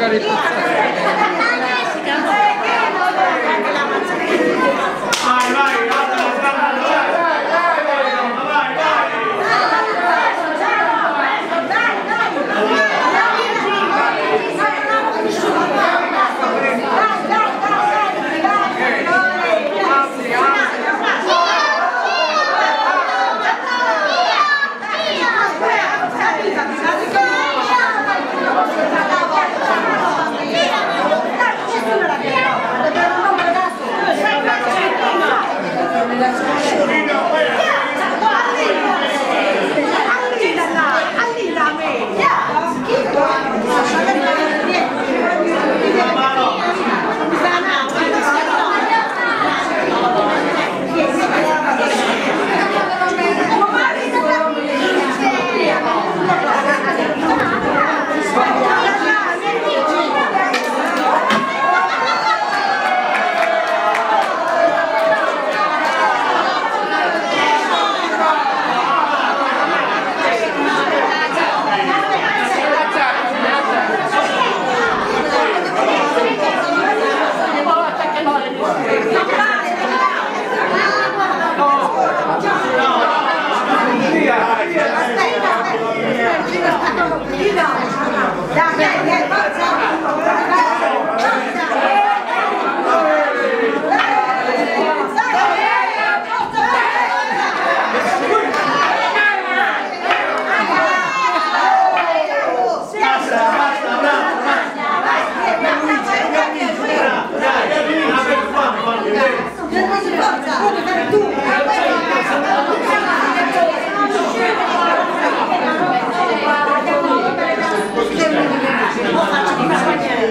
Margarita.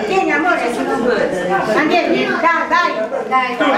Tieni amore, sono due. Andiamo, dai, dai. Dai.